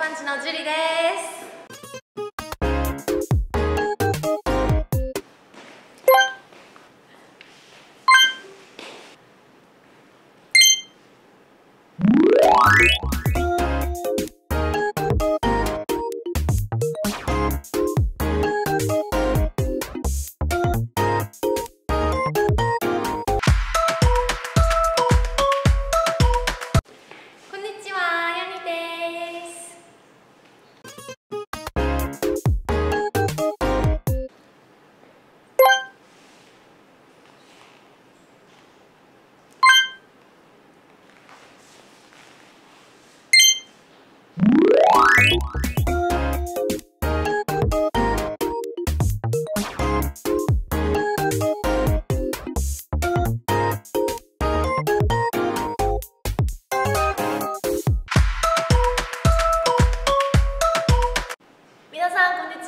パンチのジュリです。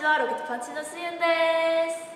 はロケットパンチのすゆんです。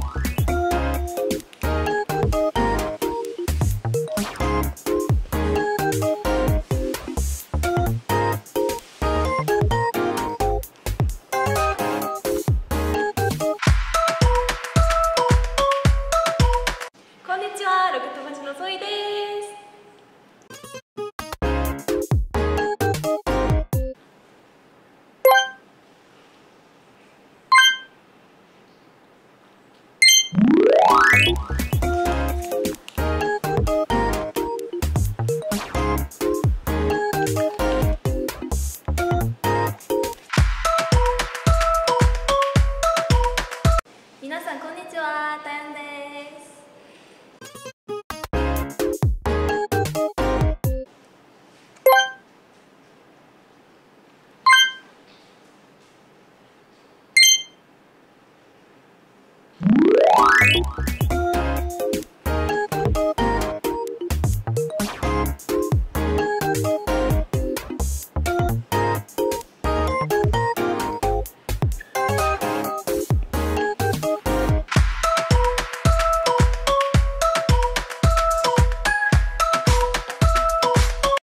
Bye. 皆さんこんにちは、たやんで